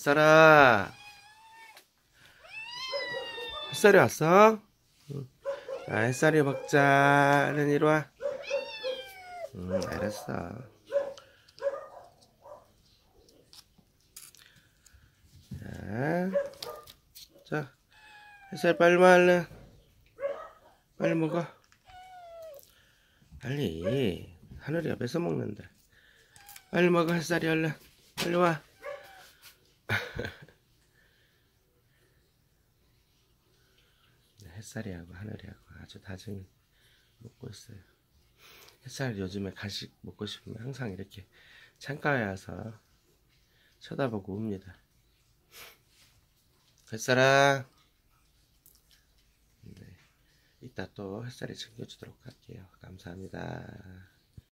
햇살아 햇살이 왔어? 응. 자 햇살이 먹자 얼른 이리 와. 응 알았어. 자, 자 햇살 빨리 와 얼른. 빨리 먹어. 빨리. 하늘이 옆에서 먹는다. 빨리 먹어 햇살이 얼른. 빨리 와. 네, 햇살이하고 하늘이하고 아주 다정히 먹고 있어요. 햇살 요즘에 간식 먹고 싶으면 항상 이렇게 창가에 와서 쳐다보고 웁니다. 햇살아. 네, 이따 또 햇살이 챙겨주도록 할게요. 감사합니다.